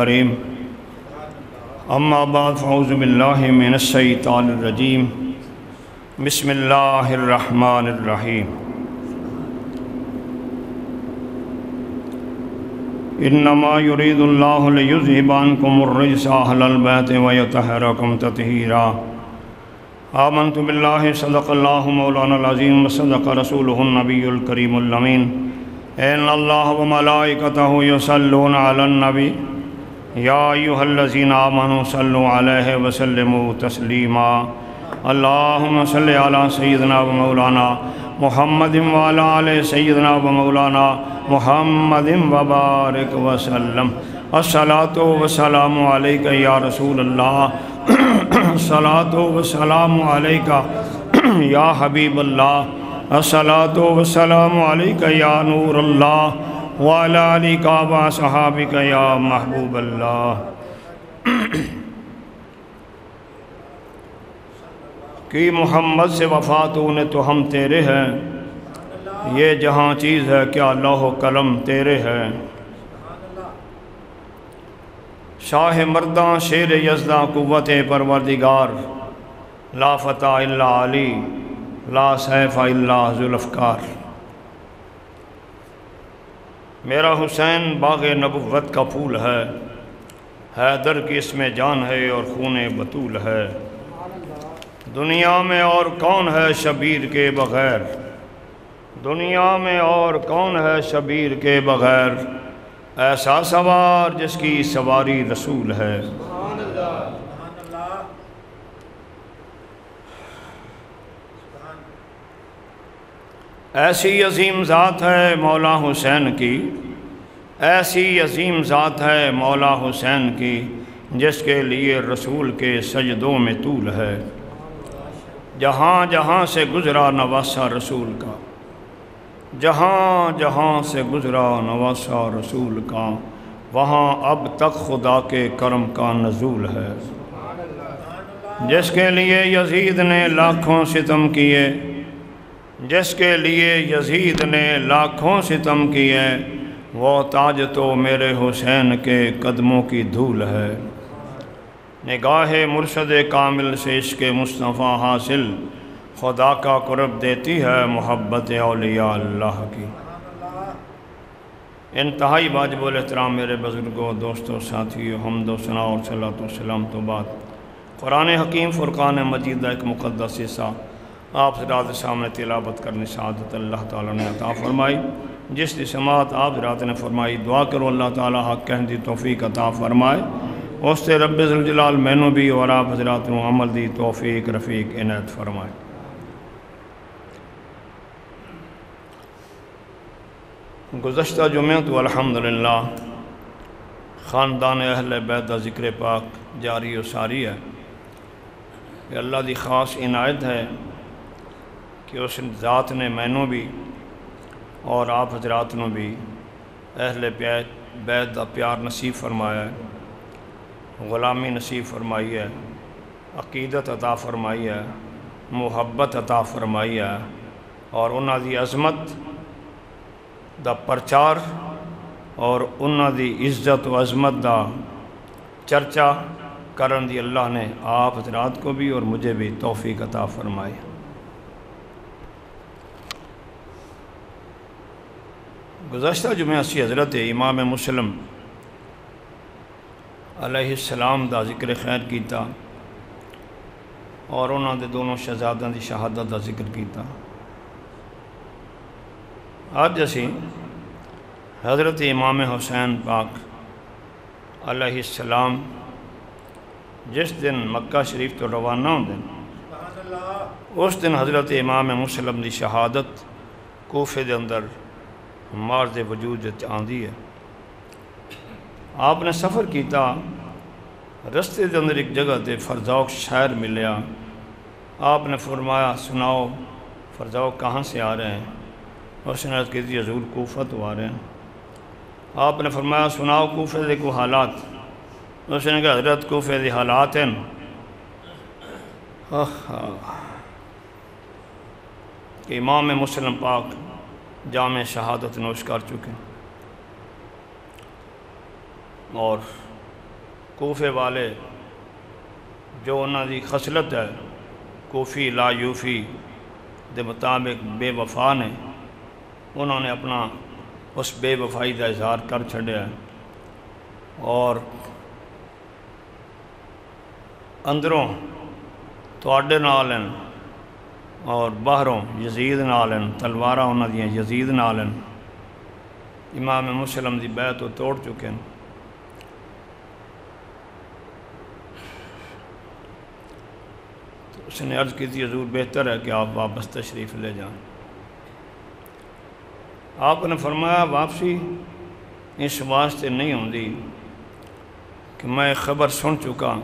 کریم۔ اما بعد فعوذ باللہ من الشیطان الرجیم۔ بسم اللہ الرحمن الرحیم۔ انما يريد الله ليذهب عنكم الرجس اهل البيت ويطهركم تطهيرا آمنت بالله صدق الله مولانا العظيم وصدق رسوله النبي الكريم الأمين إن الله وملائكته يصلون على النبي يا أيها الذين آمنوا صلوا عليه وسلموا تسليما اللهم صل على سيدنا ومولانا محمد وعلى آل سيدنا ومولانا محمد وبارك وسلم الصلاة والسلام عليك يا رسول الله الصلاة والسلام عليك يا حبيب الله الصلاة والسلام عليك يا نور اللہ الله وعلى آلك وصحابك يا محبوب الله. کہ محمد سے وفاتوں نے تو ہم تیرے ہیں۔ یہ جہاں چیز ہے کیا لوح و قلم تیرے ہیں۔ شاہ مرداں شیر یزداں قوت پروردگار۔ لا فتح اللہ علی، لا سیف اللہ ذوالفقار میرا حسین باغ نبوت کا پھول ہے۔ حیدر کی اس میں جان ہے اور خون بطول ہے۔ دنیا میں اور کون ہے شبیر کے بغیر؟ دنیا میں اور کون ہے شبیر کے بغیر؟ ایسا سوار جس کی سواری رسول ہے۔ ایسی عظیم ذات ہے مولا حسین کی، ایسی عظیم ذات ہے مولا حسین کی، جس کے لیے رسول کے سجدوں میں طول ہے۔ جہاں جہاں سے گزرا نواسا رسول کا، جہاں جہاں سے گزرا نواسا رسول کا، وہاں اب تک خدا کے کرم کا نزول ہے۔ جس کے لیے یزید نے لاکھوں ستم کیے جس کے لیے یزید نے لاکھوں ستم کیے، وہ تاج تو میرے حسین کے قدموں کی دھول ہے۔ نگاہ مرشد کامل سے عشق مصطفیٰ حاصل، خدا کا قرب دیتی ہے محبت اولیاء اللہ کی۔ انتہائی واجب الاحترام میرے بزرگوں، دوستوں، ساتھیوں، حمد و ثناء اور صلاۃ و سلام تو بعد۔ قرآن حکیم، فرقان مجید ایک مقدس حصہ۔ آپ حضرات سامنے تلاوت کرنے سعادت اللہ تعالیٰ نے عطا فرمائی۔ جس کی سماعت آپ حضرات نے فرمائی، دعا کرو اللہ تعالیٰ حق کہن دی توفیق عطا فرمائے۔ اس سے رب ذوالجلال مینو بھی اور آپ حضرات نو عمل دی توفیق، رفیق، عنایت فرمائے۔ گزشتہ جمعہ تو الحمدللہ خاندان اہل بیت دا ذکر پاک جاری و ساری ہے۔ کہ اللہ دی خاص عنایت ہے۔ کہ اس ذات نے مینو بھی اور آپ حضرات نو بھی اہل بیت دا پیار نصیب فرمایا ہے، غلامی نصیب فرمائی ہے، عقیدت عطا فرمائی ہے، محبت عطا فرمائی ہے اور انہاں دی عظمت دا پرچار اور انہاں دی عزت و عظمت دا چرچا کرن دی اللہ نے آپ حضرات کو بھی اور مجھے بھی توفیق عطا فرمائی۔ گزشتہ جمعہ سی حضرت امام مسلم علیہ السلام دا ذکر خیر کیتا اور انہوں دے دونوں شہزادوں دی شہادت دا ذکر کیتا۔ آج اسی حضرت امام حسین پاک علیہ السلام جس دن مکہ شریف تو روانہ ہوں دن، اس دن حضرت امام مسلم دی شہادت کوفے دے اندر مارد وجود آندھی ہے۔ آپ نے سفر کیتا، رستے دے اندر ایک جگہ تے فرزوق شہر ملیا۔ آپ نے فرمایا، سناؤ فرزوق کہاں سے آ رہے ہیں؟ اس نے کی تھی حضور کوفہ تو آ رہے ہیں۔ آپ نے فرمایا، سناؤ کوفے دے کو حالات؟ اس نے کہا، حضرت کوفے دے حالات ہیں۔ کہ امام مسلم پاک جامع شہادت نوش کر چکے اور کوفے والے جو انہوں دی خصلت ہے، کوفی لا یوفی دے مطابق بے وفا نے انہوں نے اپنا اس بے وفائی کا اظہار کر چھڑیا ہے۔ اور اندروں تواڈے نال ہیں۔ اور باہروں یزید نال ہیں تلوارہ انہوں دیا یزید نال امام مسلم دی بیعت وہ توڑ چکے ہیں۔ تو اس نے عرض کی تھی، حضور بہتر ہے کہ آپ واپس تشریف لے جائیں۔ آپ نے فرمایا، واپسی اس واسطے نہیں ہوندی کہ میں خبر سن چکا۔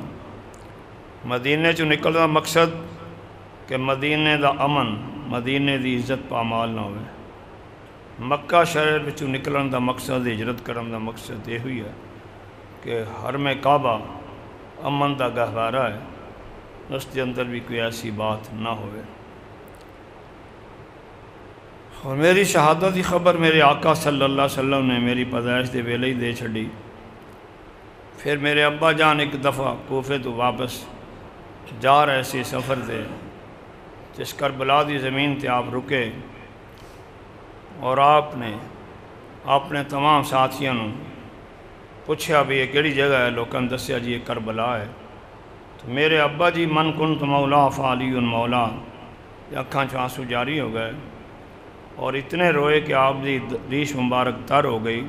مدینے چو نکلنا مقصد کہ مدینے دا امن، مدینے دی عزت پامال نہ ہوئے۔ مکہ شہر بچو نکلن دا مقصد، ہجرت کرن دا مقصد یہ ہوئی ہے کہ حرم کعبہ امن دا گہوارہ ہے، اس کے اندر بھی کوئی ایسی بات نہ ہوئے۔ اور میری شہادت کی خبر میرے آقا صلی اللہ علیہ وسلم نے میری پیدائش دے ویلے ہی دے چھڑی پھر میرے ابا جان ایک دفعہ کوفے تو واپس جا رہے سی سفر دے۔ جس کربلا دی زمین تے آپ رکے اور آپ نے اپنے تمام ساتھیوں پوچھا بھی یہ کیڑی جگہ ہے؟ لوگوں نے دسیا جی یہ کربلا ہے۔ تو میرے ابا جی من کن تو مولا فعلی مولا اکھاں آنسو جاری ہو گئے۔ اور اتنے روئے کہ آپ دی ریش مبارک تر ہو گئی۔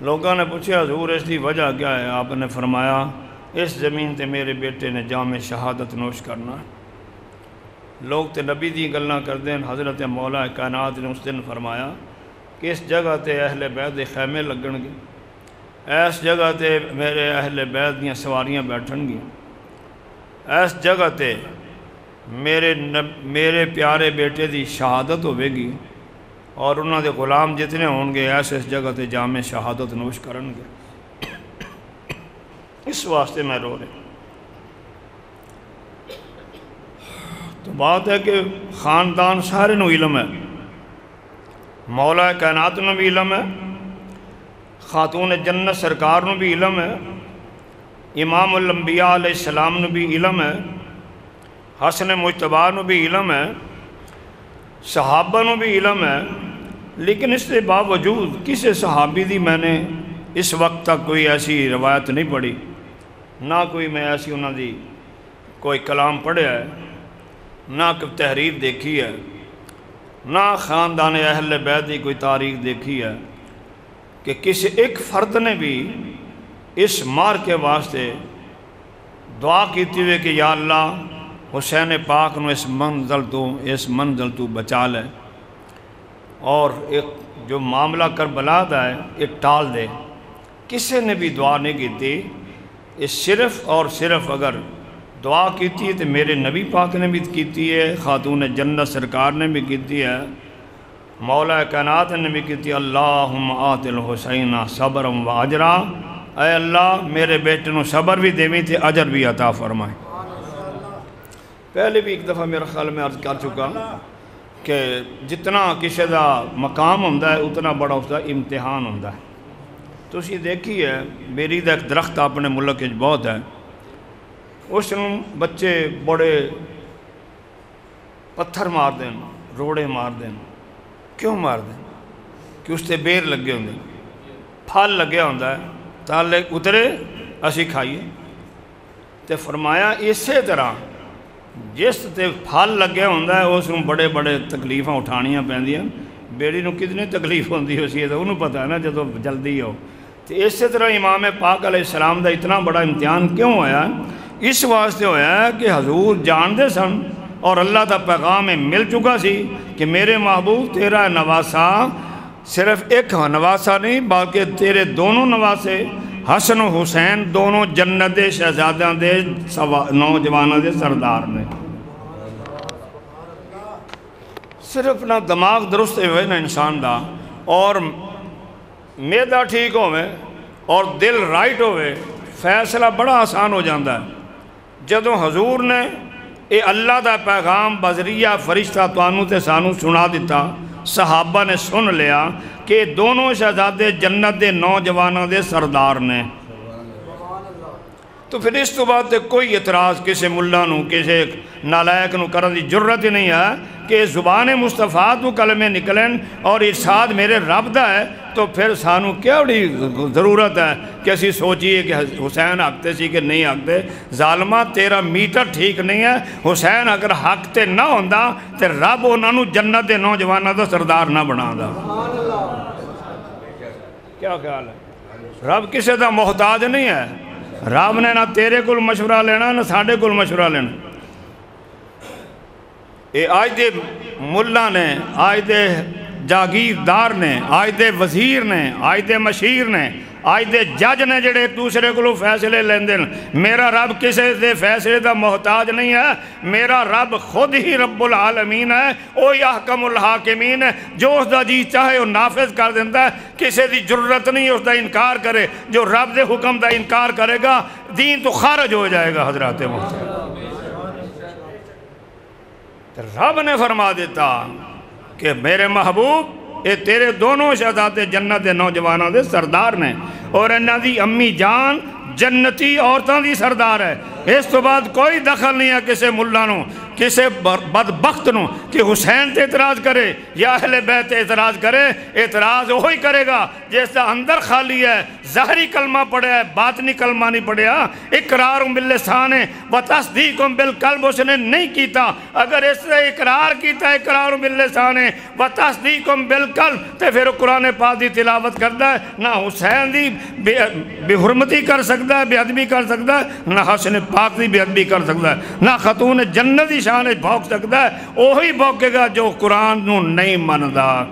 لوگوں نے پوچھا، حضور اس کی وجہ کیا ہے؟ آپ نے فرمایا، اس زمین تے میرے بیٹے نے جامع شہادت نوش کرنا ہے۔ لوگ تے نبی دی گلنا کر دیں حضرت مولا کائنات نے اس دن فرمایا کہ اس جگہ تے اہل بیت خیمے لگن گے۔ اس جگہ تے میرے اہل بیت دیا سواریاں بیٹھن گی۔ اس جگہ تے میرے نب، میرے پیارے بیٹے دی شہادت ہوئے گی اور انہوں دے غلام جتنے ہون گے ایسے اس جگہ تے جامع شہادت نوش کرن گے۔ اس واسطے میں رو رہے تو بات ہے کہ خاندان سارے نو علم ہے۔ مولا کائنات نو بھی علم ہے۔ خاتون جنت سرکار نو بھی علم ہے۔ امام الانبیاء علیہ السلام نو بھی علم ہے۔ حسن مجتبہ نو بھی علم ہے۔ صحابہ نو بھی علم ہے۔ لیکن اس کے باوجود کسی صحابی دی میں نے اس وقت تک کوئی ایسی روایت نہیں پڑھی۔ نہ کوئی میں ایسی انہوں دی کوئی کلام پڑھیا ہے۔ نہ کوئی تحریر دیکھی ہے، نہ خاندان اہل بیت کی کوئی تاریخ دیکھی ہے کہ کسی ایک فرد نے بھی اس مار کے واسطے دعا کیتی ہوئے کہ یا اللہ حسین پاک نو اس منزل تو، اس منزل تو بچا لے۔ اور ایک جو معاملہ کربلا دا ہے یہ ٹال دے۔ کسی نے بھی دعا نہیں کیتی، یہ صرف اور صرف اگر دعا کیتی ہے تو میرے نبی پاک نے بھی کیتی ہے، خاتون جنت سرکار نے بھی کیتی ہے، مولا کائنات نے بھی کیتی اللہم آت الحسین صبرم و اجرا۔ اے اللہ، میرے بیٹے نو صبر بھی دیویں تھے اجر بھی عطا فرمائے۔ پہلے بھی ایک دفعہ میرا خیال میں عرض کر چکا کہ جتنا کسی دا مقام ہوندہ ہے، اتنا بڑا اس دا امتحان ہوندہ ہے۔ تو اسی دیکھی ہے میری دا ایک درخت اپنے ملک بہت ہے۔ اس نے بچے بڑے پتھر مار دیں روڑے مار دیں کیوں مار دیں کہ اس تے بیر لگے ہوندے پھل لگے ہوندہ ہے تالے اترے اسی کھائیے تے فرمایا اسی طرح جس تے پھل لگے ہوندہ ہے اس نے بڑے بڑے تکلیفاں اٹھانیاں پہندیاں بیڑی نو کتنی تکلیف ہوندی ہو سی ہے تو انہوں پتہ ہے نا جدو جلدی ہو تو اسی طرح امام پاک علیہ السلام اس واسطے ہویا ہے کہ حضور جان دے سن اور اللہ دا پیغام مل چکا سی کہ میرے محبوب تیرا نواسا صرف ایک نواسا نہیں بلکہ تیرے دونوں نواسے حسن و حسین دونوں جنت شہزادہ دے نوجوانہ دے سردار نے۔ صرف نہ دماغ درست ہوئے نا انسان دا اور میدہ ٹھیک ہوئے اور دل رائٹ ہوئے، فیصلہ بڑا آسان ہو جاندہ ہے۔ جدو حضور نے اے اللہ دا پیغام بزریہ فرشتہ توانو تے سانو سنا دیتا صحابہ نے سن لیا کہ دونوں شہزادے جنت دے نوجوانوں دے سردار نے۔ تو پھر اس تو بعد کوئی اعتراض کسی ملا نو کسی نالائق نو کرن دی جرت ہی نہیں ہے کہ زبان مصطفیٰ تو کلمے نکلن اور ارشاد میرے رب دا ہے تو پھر سانو کیا بڑی ضرورت ہے کہ اسی سوچئے کہ حسین حقتے سی کہ نہیں حقتے ظالمہ تیرا میٹر ٹھیک نہیں ہے۔ حسین اگر حقتے نہ ہوندا تے رب انہوں جنت دے نوجوانہ دا سردار نہ بنا دا کیا خیال ہے؟ رب کسے دا محتاج نہیں ہے۔ رب نے نہ تیرے کل مشورہ لینا نہ ساڑھے کل مشورہ لینا اے آج دے ملہ نے آج دے جاگیردار نے آج دے وزیر نے آج دے مشیر نے آج دے جج نے جڑے ایک دوسرے کو فیصلے لین میرا رب کسے دے فیصلے دا محتاج نہیں ہے۔ میرا رب خود ہی رب العالمین ہے۔ او یحکم الحاکمین ہے۔ جو اس دا جی چاہے وہ نافذ کر دیندہ ہے۔ کسے دی جرت نہیں، اس دا انکار کرے۔ جو رب دے حکم دا انکار کرے گا، دین تو خارج ہو جائے گا، حضرات محتاج رب نے فرما دیتا کہ میرے محبوب، اے تیرے دونوں شہزاد جنت دے نوجوانوں دے سردار نے۔ اور انہاں دی امی جان جنتی عورتوں دی سردار ہے۔ اس تو بعد کوئی دخل نہیں ہے کسی ملہ نو کسے بدبخت نو کہ حسین تے اعتراض کرے یا اہل بیت اعتراض کرے، اعتراض وہی کرے گا جیسا اندر خالی ہے ظاہری کلمہ پڑھے ہے، باطنی کلمہ نہیں پڑھیا ہاں۔ اقرار باللسان ہے و تصدیق بالقلب اس نے نہیں کیتا۔ اگر اس نے اقرار کیتا اقرار باللسان ہے و تصدیق بالقلب تے پھر قرآن پاک دی تلاوت کرتا ہے، نہ حسین دی بے حرمتی کر سکتا ہے، بے ادبی کر سکتا ہے، نہ حسن پاک دی بے ادبی کر سکتا ہے، نہ خاتون جنتی شان بھوک سکتا ہے وہی بھوکے گا جو قرآن نو نہیں مندا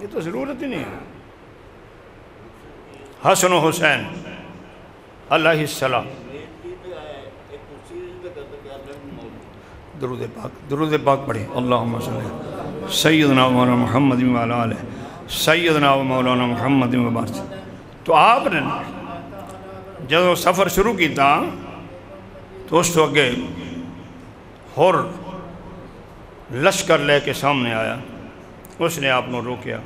یہ تو ضرورت ہی نہیں ہے۔ ہاں، حسن و حسین۔ اللہ السلام۔ درود پاک درود پاک پڑھیں۔ اللہم صلی اللہ سیدنا مولانا محمد مولا علیہ۔ سیدنا و مولانا محمد و مبارک تو آپ نے جب سفر شروع کیتا تو اس تو اگے ہور لشکر لے کے سامنے آیا۔ اس نے آپ نے روکیا۔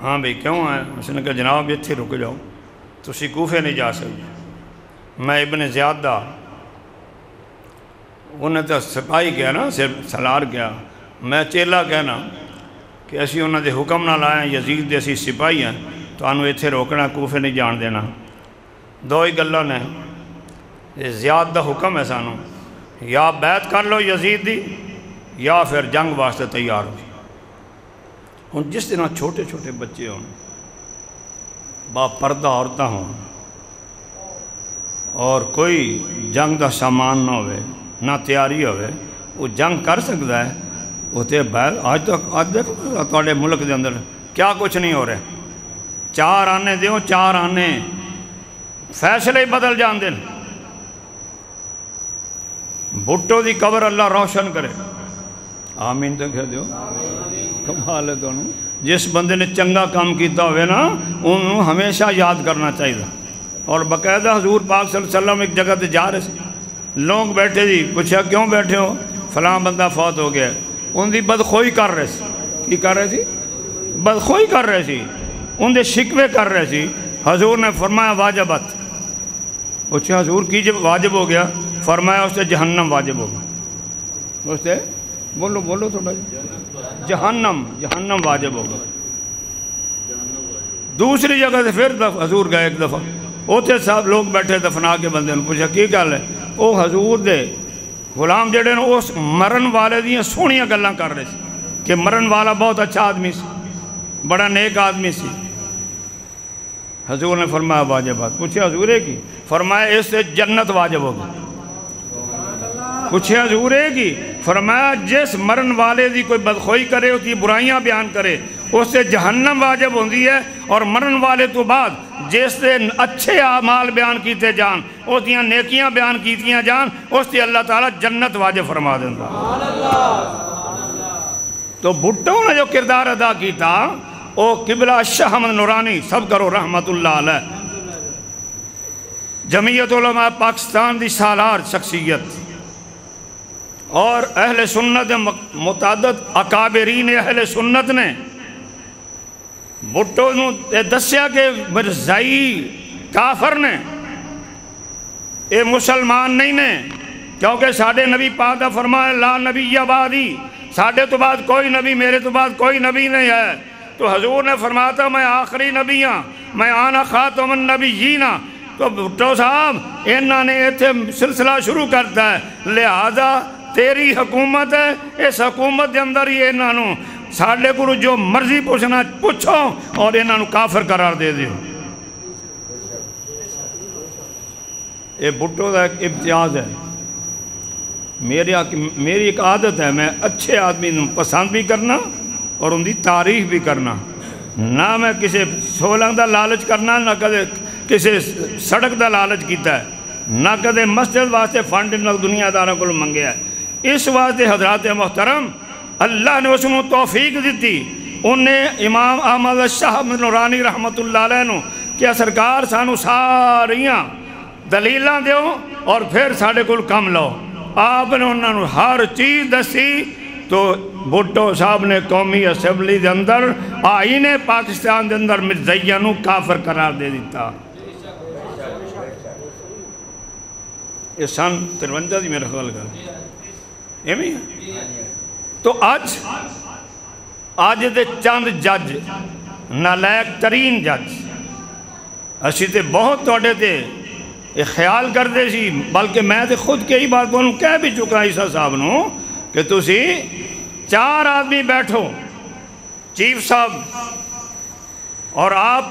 ہاں بھئی کیوں آئے؟ اس نے کہا، جناب اتھے رک جاؤ۔ تو کوفے نہیں جا سکتے۔ میں ابن زیادہ، انہیں تو سپاہی کیا نا سلار کیا۔ میں چیلا کہنا کہ اسی انہوں دے حکم نہ لائیں یزید دے اسی سپاہی ہیں۔ تو انہوں اتھے روکنا، کوفے نہیں جان دینا۔ دو ہی گلہ نے یہ زیادہ حکم ہے سانو۔ یا بیعت کر لو یزید دی، یا پھر جنگ واسطے تیار ہو۔ ہوں جس دن چھوٹے چھوٹے بچے ہوں با پردہ عورتیں ہوں اور کوئی جنگ دا سامان نہ ہوئے، نہ تیاری ہوئے وہ جنگ کر سکتا ہے وہ تے بیعت آج تک، آج دیکھو توڑے ملک دے اندر کیا کچھ نہیں ہو رہے چار آنے دیوں چار آنے۔ فیصلے ہی بدل جان دیں بھٹو دی قبر اللہ روشن کرے۔ آمین تو کہہ دیو۔ کمال ہے دونوں جس بندے نے چنگا کام کیتا ہوئے نا انہوں ہمیشہ یاد کرنا چاہیے اور باقاعدہ حضور پاک صلی اللہ علیہ وسلم ایک جگہ تے جا رہے سے لوگ بیٹھے دی پوچھا کیوں بیٹھے ہو؟ فلاں بندہ فوت ہو گیا۔ ان دی بدخوئی کر رہے سی کی کر رہے سی؟ بدخوئی کر رہے سی۔ ان دے شکوے کر رہے سی۔ حضور نے فرمایا، واجبت۔ پوچھا، حضور کی جب واجب ہو گیا؟ فرمایا اس سے جہنم واجب ہوگا۔ اس سے؟ بولو بولو تھوڑا جہنم جہنم واجب ہوگا۔ دوسری جگہ سے پھر حضور گئے ایک دفعہ۔ اوتے صاحب لوگ بیٹھے دفنا کے بندے نے پوچھا کی گل ہے؟ وہ حضور دے غلام جڑے نے اس مرن والے دیاں سونیاں گلاں کر رہے سی کہ مرن والا بہت اچھا آدمی سی بڑا نیک آدمی سی۔ حضور نے فرمایا واجبات پوچھے حضور کی؟ فرمایا اس سے جنت واجب ہوگا پوچھے حضور ہے کی فرمایا جس مرن والے دی کوئی بدخوئی کرے، اس کی برائیاں بیان کرے۔ اس سے جہنم واجب ہوندی ہے اور مرن والے تو بعد جس سے اچھے اعمال بیان کیتے جان، اس دیاں نیکیاں بیان کیتیاں جان، اس سے اللہ تعالیٰ جنت واجب فرما دینا تو بھٹوں نے جو کردار ادا کیتا، او قبلہ شہمد نورانی، سب کرو رحمت اللہ علیہ۔ جمعیت علماء پاکستان دی سالار شخصیت۔ اور اہل سنت متعدد اکابرین اہل سنت نے بھٹو دسیا کہ مرزائی کافر نے، یہ مسلمان نہیں نے، کیونکہ ساڈے نبی پاک دا فرمایا، لا نبی آبادی ساڈے تو بعد کوئی نبی، میرے تو بعد کوئی نبی نہیں ہے۔ تو حضور نے فرمایا تھا میں آخری نبی ہاں میں آنا خاتم النبی جینا ہاں۔ تو بھٹو صاحب انہوں نے ایتھے سلسلہ شروع کرتا ہے۔ لہذا تیری حکومت ہے، اس حکومت دے اندر ہی انہوں نے ساڈے کو جو مرضی پوچھنا، پوچھو اور انہوں نے کافر قرار دے دیو۔ یہ بھٹو کا ایک امتیاز ہے۔ میری میری ایک عادت ہے، میں اچھے آدمی نو پسند بھی کرنا اور ان کی تعریف بھی کرنا۔ نہ میں کسی سولنگ دا لالچ کرنا، نہ کدے کسی سڑک دا لالچ کیتا ہے۔ نہ کدے مسجد واسطے فنڈ نہ دنیا داروں کو منگیا ہے۔ اس واسطے حضرات محترم، اللہ نے اس کو توفیق دیتی انہیں امام احمد شاہ نورانی رحمت اللہ علیہ نو کیا سرکار سانو ساریاں دلیلاں دیو اور پھر ساڑھے کل کم لو آپ نے انہوں نے ہر چیز دسی۔ تو بھٹو صاحب نے قومی اسمبلی دے اندر آئین پاکستان دے اندر مرزیانو کافر قرار دے دیتا یہ سن ترونجہ دی میرا خیال کر تو آج آج دے چاند جج نالیک ترین جج۔ اسی تے بہت توڑے تے یہ خیال کرتے سی، بلکہ میں تے خود کے ہی بات بولوں، کہہ بھی چکا عیسیٰ صاحب نو کہ تسی چار آدمی بیٹھو، چیف صاحب اور آپ،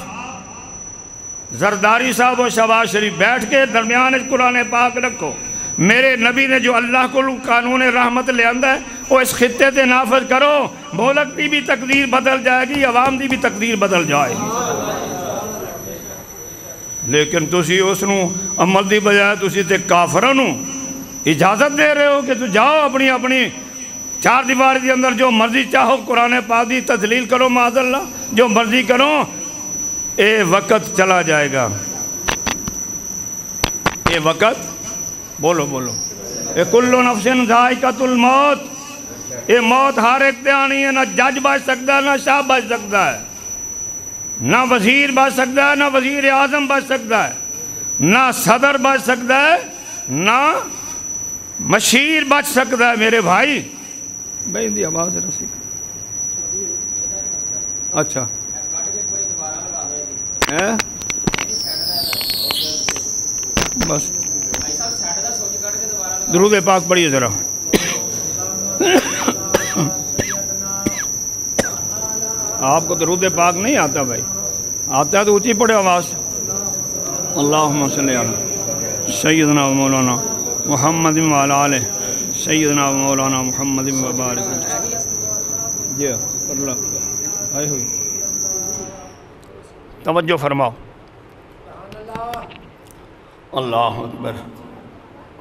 زرداری صاحب و شباز شریف بیٹھ کے درمیان قرآن پاک رکھو۔ میرے نبی نے جو اللہ کو قانون رحمت لے ہے، وہ اس خطے تے نافذ کرو۔ مولک دی بھی تقدیر بدل جائے گی، عوام دی بھی تقدیر بدل جائے گی۔ لیکن تسی اس نو عمل دی بجائے تسی تے کافرہ نو اجازت دے رہے ہو کہ تو جاؤ اپنی اپنی چار دیواری دی اندر جو مرضی چاہو، قرآن پاک دی تدلیل کرو معاذ اللہ، جو مرضی کرو، اے وقت چلا جائے گا۔ اے وقت بولو بولو۔ اے کلو نفسن ذائقت الموت۔ اے موت ہر ایک آنی ہے، نہ جج بچ سکتا ہے نہ شاہ بچ سکتا ہے۔ نہ وزیر بچ سکتا ہے، نہ وزیر اعظم بچ سکتا ہے۔ نہ صدر بچ سکتا ہے، نہ مشیر بچ سکتا ہے۔ میرے بھائی بھائی دی آواز رسی۔ اچھا۔ بس۔ درود پاک پڑھیے ذرا۔ آپ کو درود پاک نہیں آتا بھائی۔ آتا ہے تو اونچی پڑے آواز۔ اللہم صلی اللہ سیدنا و مولانا محمد والا علیہ سیدنا و مولانا محمد مبارک جی ہاں، اللہ آئے ہوئی توجہ فرماؤ۔ اللہ اکبر۔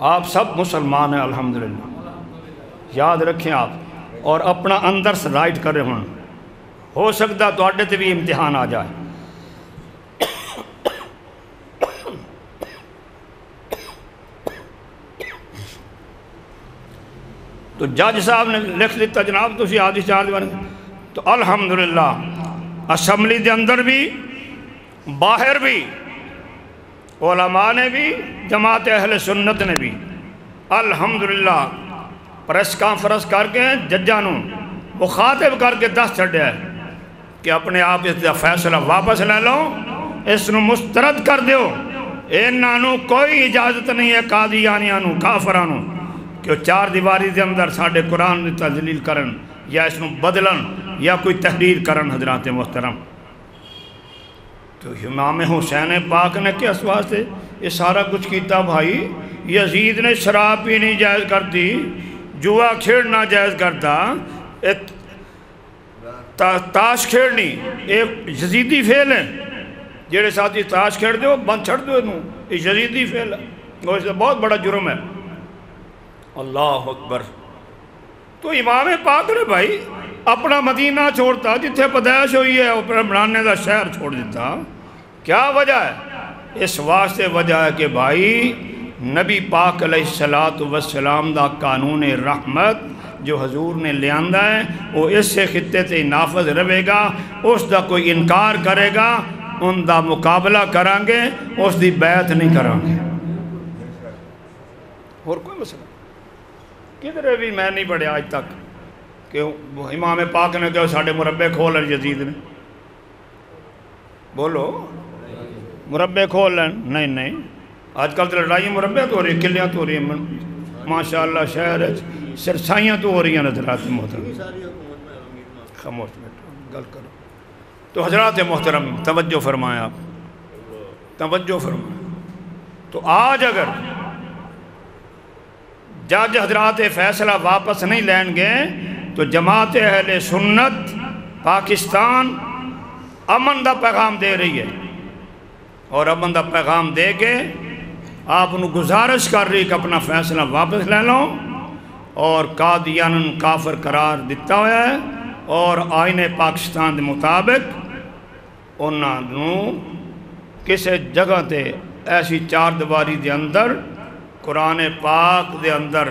آپ سب مسلمان ہیں، الحمدللہ۔ یاد رکھیں آپ، اور اپنا اندر سے رائٹ کرے ہوں۔ ہو سکتا تو اڈے تے بھی امتحان آ جائے۔ تو جج صاحب نے لکھ دیتا جناب تو اسی آدھی چار دیوار۔ تو الحمدللہ، اسمبلی دے اندر بھی، باہر بھی علماء نے بھی، جماعت اہل سنت نے بھی۔ الحمدللہ، پریس کانفرنس کر کے ججانوں مخاطب کر کے دس چھڑیا ہے کہ اپنے آپ اس دا فیصلہ واپس لے لو، اس نو مسترد کر دیو۔ انہوں کوئی اجازت نہیں ہے، قادیانیانو، کافرانو، کہ وہ چار دیواری دے اندر ساڑھے قرآن نے تجلیل کرن یا اس نو بدلن یا کوئی تحریر کرن، حضرات محترم۔ تو امام حسین پاک نے کس واسطے یہ سارا کچھ کیتا بھائی؟ یزید نے شراب پینی جائز کر دی جوا کھیڑنا جائز کرتا تاش کھیڑنی ایک یزیدی فیل ہے۔ جیڑے ساتھی تاش کھیڑ دے بند چھڑ دو انہوں، یہ یزیدی فیل ہے۔ وہ اس بہت بڑا جرم ہے۔ اللہ اکبر۔ تو امام پاک نے بھائی اپنا مدینہ چھوڑتا جتھے پدیش ہوئی ہے اپنے بنانے دا شہر چھوڑ دیتا۔ کیا وجہ ہے؟ اس واسطے وجہ ہے کہ بھائی، نبی پاک علیہ السلام دا قانون رحمت جو حضور نے لیا ہے، وہ اس سے خطے تے نافذ رہے گا، اس دا کوئی انکار کرے گا، ان دا مقابلہ کریں گے، اس دی بیعت نہیں کریں گے۔ اور کوئی مسئلہ؟ کدھر بھی میں نہیں پڑھیا آج تک؟ کہ امام پاک نے کہا ساڑھے مربع کھول لیں یزید نے۔ بولو۔ مربع کھول لیں نہیں نہیں۔ آج کل تو لڑائی مربع تو ہو رہی کلیاں تو ہو رہی ہیں۔ ماشاءاللہ، شہر سرسائیاں تو ہو رہی ہیں حضرات محترم۔ خاموش بیٹھو، گل کرو۔ تو حضرات محترم، توجہ فرمائیں آپ۔ توجہ فرمائیں۔ تو آج اگر جج حضرات فیصلہ واپس نہیں لین گے تو جماعت اہل سنت پاکستان امن دا پیغام دے رہی ہے۔ اور امن دا پیغام دے کے آپ انہوں گزارش کر رہی کہ اپنا فیصلہ واپس لے لو اور قادیان کافر قرار دیتا ہوا ہے۔ اور آئین پاکستان دے مطابق انہوں کسے جگہ تے ایسی چار دواری دے اندر قرآن پاک دے اندر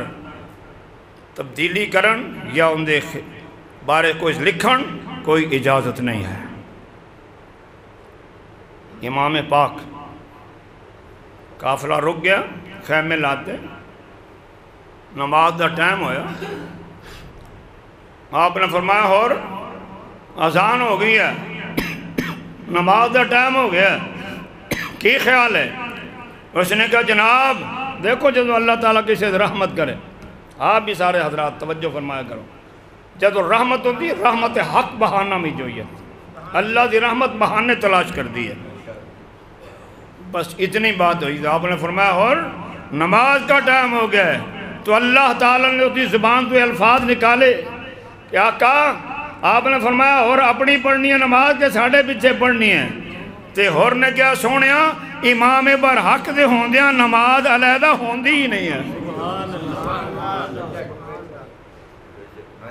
تبدیلی کرن یا ان دے بارے کوئی لکھن کوئی اجازت نہیں ہے۔ امام پاک قافلہ رک گیا، خیمے لاتے۔ نماز دا ٹائم ہویا۔ آپ نے فرمایا اور آزان ہو گئی ہے۔ نماز دا ٹائم ہو گیا۔ کی خیال ہے؟ اس نے کہا، جناب، دیکھو جب اللہ تعالیٰ کسی رحمت کرے۔ آپ بھی سارے حضرات توجہ فرمایا کرو۔ جب رحمت ہوتی ہے رحمت حق بہانہ میں جو ہے اللہ دی رحمت بہانے تلاش کر دی ہے۔ بس اتنی بات ہوئی۔ آپ نے فرمایا، اور نماز کا ٹائم ہو گیا ہے۔ تو اللہ تعالیٰ نے اسی زبان تو الفاظ نکالے۔ کیا کہا؟ آپ نے فرمایا، اور اپنی پڑھنی ہے، نماز کے ساڑھے پیچھے پڑھنی ہے۔ تے ہور نے کیا سونیا؟ امام بر حق دے ہوندیاں نماز علیحدہ ہوندی ہی نہیں ہے۔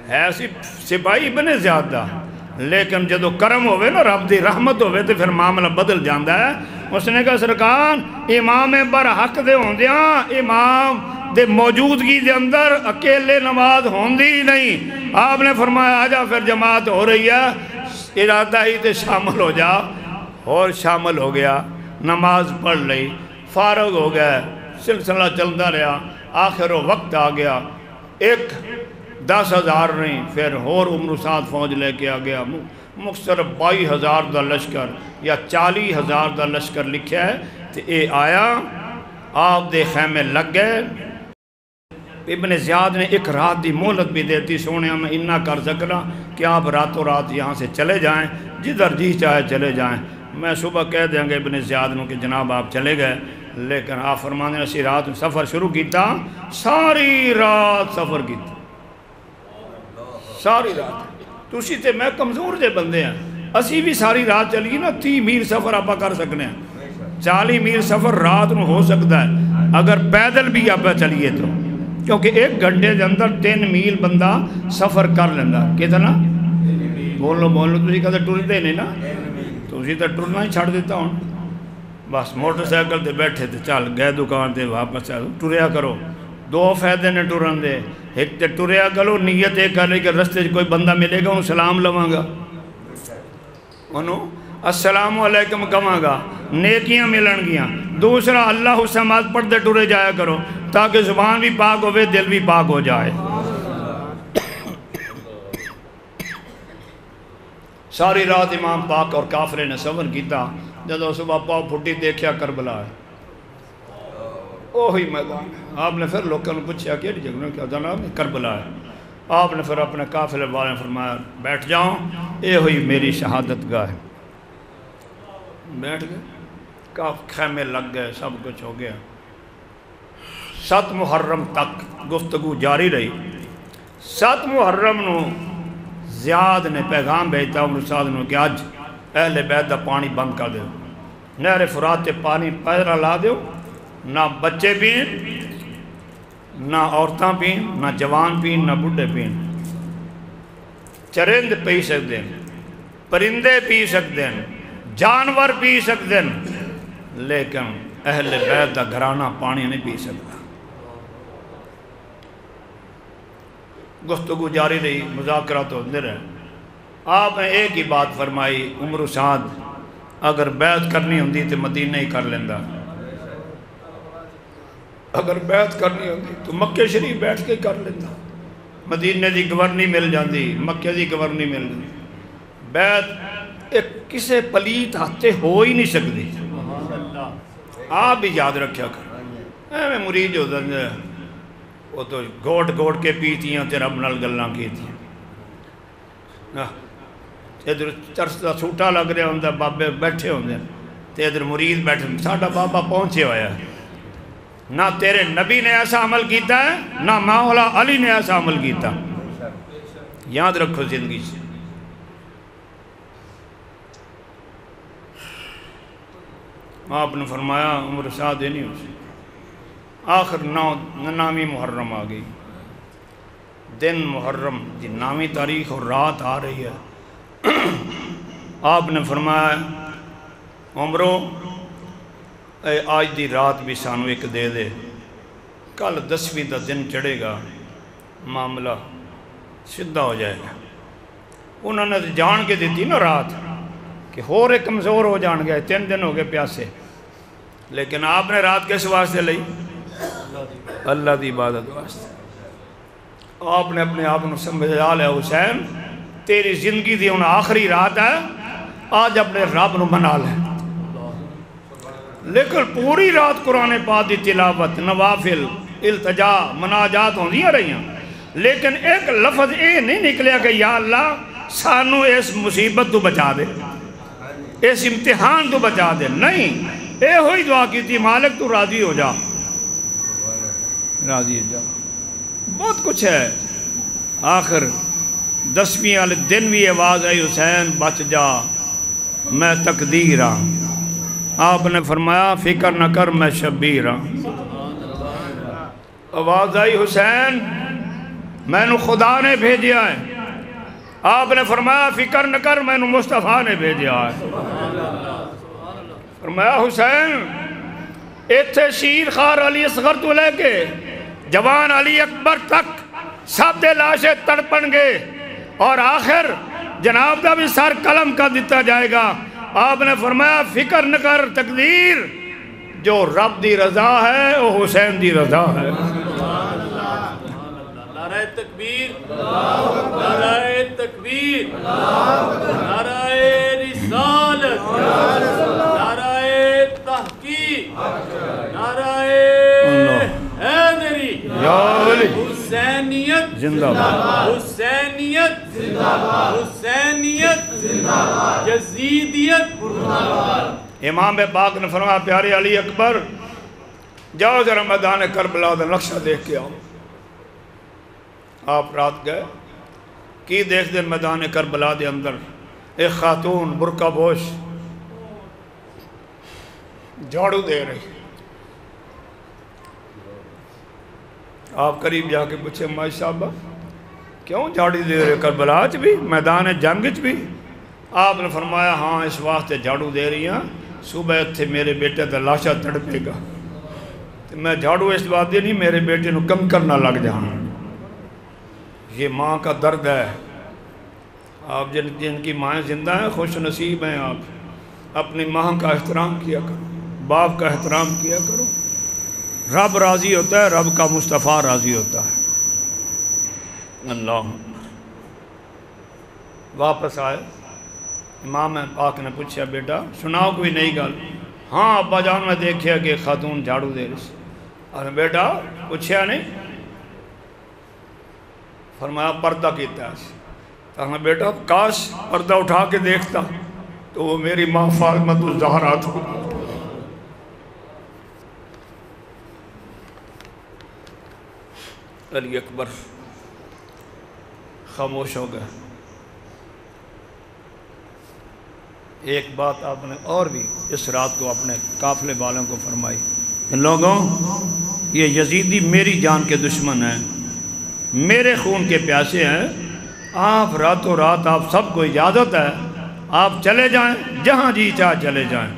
ایسی سپاہی بنے زیادہ۔ لیکن جدو کرم ہوئے نا، رب دی رحمت ہوئے تو پھر معاملہ بدل جاندہ ہے۔ اس نے کہا سرکان امام بر حق دے ہوندیاں، امام دے موجودگی دے اندر اکیلے نماز ہوندی ہی نہیں۔ آپ نے فرمایا آجا پھر جماعت ہو رہی ہے۔ ارادہ ہی تے شامل ہو جا۔ اور شامل ہو گیا۔ نماز پڑھ لئی۔ فارغ ہو گیا سلسلہ چلتا رہا۔ آخر وقت آ گیا۔ ایک دس ہزار نہیں، پھر اور عمر سات فوج لے کے آ گیا۔ مختصر بائی ہزار دا لشکر یا چالی ہزار دا لشکر لکھیا ہے تو اے آیا آپ دے خیمے لگ گئے۔ ابن زیاد نے ایک رات دی مولت بھی دیتی سونے میں انہ کر سکنا کہ آپ راتوں رات یہاں سے چلے جائیں، جدھر جی چاہے چلے جائیں۔ میں صبح کہہ دیں گے ابن زیاد نو کہ جناب آپ چلے گئے، لیکن آپ فرمانے نے اسی رات سفر شروع کیتا، ساری رات سفر کیتا ساری رات تو اسی تے میں کمزور دے بندے ہیں اسی بھی ساری رات چلی نا تی میل سفر آپ کر سکنے ہیں چالی میل سفر رات نو ہو سکتا ہے اگر پیدل بھی آپ چلیے تو کیونکہ ایک گھنٹے دے اندر تین میل بندہ سفر کر لینا کتنا بولو بولو تھی کہتے ٹورتے نہیں نا تو اسی طرح ٹرنا ہی چھڑ دیتا ہوں بس موٹر سائیکل تے بیٹھے تے چل گئے دکان تے واپس چل ٹریا کرو دو فائدے نے ٹرن دے۔ ایک تے ٹریا کرو نیت ایک کر کہ رستے کوئی بندہ ملے گا، انہوں سلام لواں گا۔ انہوں السلام علیکم کماں گا۔ نیکیاں ملن گیاں۔ دوسرا، اللہ حسامات پڑھ دے ٹرے جایا کرو تاکہ زبان بھی پاک ہوئے، دل بھی پاک ہو جائے۔ ساری رات امام پاک اور کافرے نے سفر کیتا۔ جدو صبح پاؤ پھٹی دیکھیا کربلا ہے۔ اوہی میدان آپ نے پھر لوگوں نے پوچھا کہ جگہ کیا جناب کربلا ہے آپ نے پھر اپنے قافلے والے فرمایا بیٹھ جاؤں اے ہوئی میری شہادت گاہ بیٹھ گئے کاف خیمے لگ گئے سب کچھ ہو گیا سات محرم تک گفتگو جاری رہی سات محرم نو زیاد نے پیغام بھیجتا عمر سعد نے کہ آج اہل بیت دا پانی بند کر دے نہر فرات پانی پیدرہ لا دیو نہ بچے پین، نہ عورتاں پین، نہ جوان پین، نہ بڑھے پین۔ چرند پی سکتے ہیں، پرندے پی سکتے ہیں، جانور پی سکتے ہیں، لیکن اہل بیت دا گھرانہ پانی نہیں پی سکتا۔ گفتگو جاری رہی مذاکرہ تو رہے۔ آپ نے ایک ہی بات فرمائی، عمر سعد، اگر بیعت کرنی ہوں تو مدینہ ہی کر لیندہ۔ اگر بیعت کرنی ہوں تو مکہ شریف بیٹھ کے کر لیندہ مدینہ دی گورنی مل جاندی، مکہ دی گورنی مل جاندی۔ بیعت ایک کسے پلیت ہاتھے ہو ہی نہیں سکتی۔ آپ بھی یاد رکھیا کر۔ اے میں مرید ہو دن وہ تو گوٹ گوٹ کے پیتی ہیں رب نال گلاں کی ادھر چرس کا سوٹا لگ رہا ہوں بابے بیٹھے ہوں تے ادھر مرید بیٹھے ساڈا بابا پہنچے ہوا ہے نہ تیرے نبی نے ایسا عمل کیتا ہے، نہ مولا علی نے ایسا عمل کیتا یاد رکھو زندگی سے۔ آپ نے فرمایا عمر سعد نہیں ہو سکتی آخر نو نامی محرم آ گئی۔ دن محرم جی نامی تاریخ اور رات آ رہی ہے۔ آپ نے فرمایا، عمرو اے، آج دی رات بھی سانو ایک دے دے۔ کل دسویں دا دن چڑھے گا، معاملہ سدھا ہو جائے گا۔ انہوں نے جان کے دیتی نا رات کہ ہو رہے کمزور ہو جان گئے تین دن ہو گئے پیاسے۔ لیکن آپ نے رات کس واسطے لئی؟ اللہ دی عبادت واسطے۔ آپ نے اپنے آپ سمجھا لیا حسین، تیری زندگی دی ان آخری رات ہے، آج اپنے رب نو منا لے۔ لیکن پوری رات قرآن پاک دی تلاوت نوافل التجا مناجات ہوں دیا رہی ہیں لیکن ایک لفظ اے نہیں نکلیا کہ یا اللہ سانو اس مصیبت تو بچا دے اس امتحان تو بچا دے۔ نہیں اے ہوئی دعا کی تھی مالک تو راضی ہو جا۔ راضی ہو جا۔ بہت کچھ ہے۔ آخر دسویں والے دن بھی آواز آئی حسین بچ جا میں تقدیر ہاں۔ آپ نے فرمایا، فکر نہ کر، میں شبیر ہاں۔ آواز آئی، حسین میں نو خدا نے بھیجیا ہے۔ آپ نے فرمایا، فکر نہ کر میں نو مصطفیٰ نے بھیجیا ہے۔ فرمایا، حسین، ایتھے شیر خار علی اصغر تو لے کے جوان علی اکبر تک سب دے لاشے تڑپن گے اور آخر جناب دا بھی سر قلم کا دیتا جائے گا۔ آپ نے فرمایا فکر نہ کر تقدیر۔ جو رب دی رضا ہے وہ حسین دی رضا ہے۔ نعرہ تکبیر۔ نعرہ تکبیر۔ نعرہ رسالت۔ نعرہ تحقیق۔ نعرہ حیدری۔ یا علی۔ حسینیت۔ زندہ باد۔ حسینیت۔ حسینیت۔ یزیدیت۔ امام پاک نے فرمایا پیارے علی اکبر جاؤ ذرا میدان کربلا دا نقشہ دیکھ کے آؤ۔ آپ رات گئے کی دیکھ دیں میدان کربلا دے اندر؟ ایک خاتون برکہ بوش جھاڑو دے رہی۔ آپ قریب جا کے پوچھے مائی صاحبہ کیوں جھاڑی دے رہے کربلا؟ چ بھی میدان جنگ چ بھی۔ آپ نے فرمایا ہاں اس واسطے جھاڑو دے رہی ہیں صبح تھے میرے بیٹے دا لاشا تڑپے گا۔ تو میں جھاڑو اس بات نہیں، میرے بیٹے نو کم کرنا لگ جانا یہ ماں کا درد ہے۔ آپ جن جن کی مائیں زندہ ہیں، خوش نصیب ہیں آپ۔ اپنی ماں کا احترام کیا کرو، باپ کا احترام کیا کرو۔ رب راضی ہوتا ہے، رب کا مصطفیٰ راضی ہوتا ہے۔ اللہ۔ واپس آئے۔ امام پاک نے پوچھا، بیٹا، سناؤ کوئی نئی گل؟ ہاں ابا جان، میں دیکھیا کہ خاتون جھاڑو دے رہی اور بیٹا پوچھا نہیں؟ فرمایا، پردہ کیتا ہے۔ کہا بیٹا، کاش پردہ اٹھا کے دیکھتا تو وہ میری ماں فاطمہ الزہرا تھا علی اکبر، خاموش ہو گئے۔ ایک بات آپ نے اور بھی اس رات کو اپنے قافلے والوں کو فرمائی ان لوگوں، یہ یزیدی میری جان کے دشمن ہیں، میرے خون کے پیاسے ہیں، آپ راتوں رات آپ سب کو اجازت ہے، آپ چلے جائیں، جہاں جی چاہ چلے جائیں۔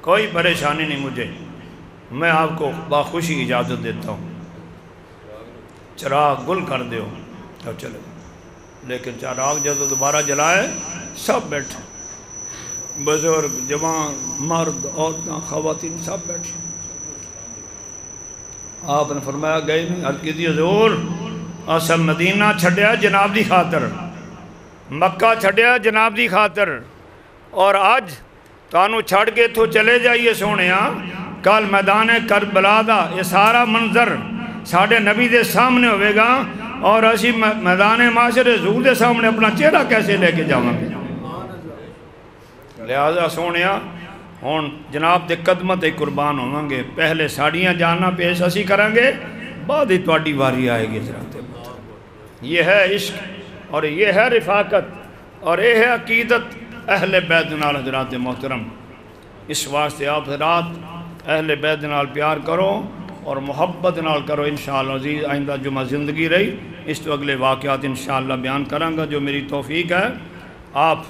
کوئی پریشانی نہیں مجھے، میں آپ کو باخوشی اجازت دیتا ہوں۔ چراغ گل کر دیو، تو چلو لیکن چراغ جب دوبارہ جلائے، سب بیٹھے۔ بزرگ، جوان، مرد عورتیں خواتین سب بیٹھے۔ آپ نے فرمایا گئے نہیں عرض کی دی حضور۔ اسا مدینہ چھڈیا جناب دی خاطر۔ مکہ چھڈیا جناب دی خاطر۔ اور اج تانوں چھڑ کے تو چلے جائیے سونیا۔ کل میدان کربلا دا یہ سارا منظر ساڑھے نبی دے سامنے ہوئے گا۔ اور اسی میدان معاشر حضور دے سامنے اپنا چہرہ کیسے لے کے جاؤں گے؟ لہذا سونیا ہون جناب دے قدمت ہی قربان ہوں گے پہلے ساڑیاں جانا پیش اسی کریں گے بعد ہی توڑی واری آئے گی حضرت یہ ہے عشق اور یہ ہے رفاقت اور یہ ہے عقیدت اہل بیت نال حضرات محترم اس واسطے آپ حضرات اہل بیت نال پیار کرو اور محبت نال کرو انشاءاللہ عزیز آئندہ جمعہ زندگی رہی اس تو اگلے واقعات انشاءاللہ بیان کروں گا جو میری توفیق ہے آپ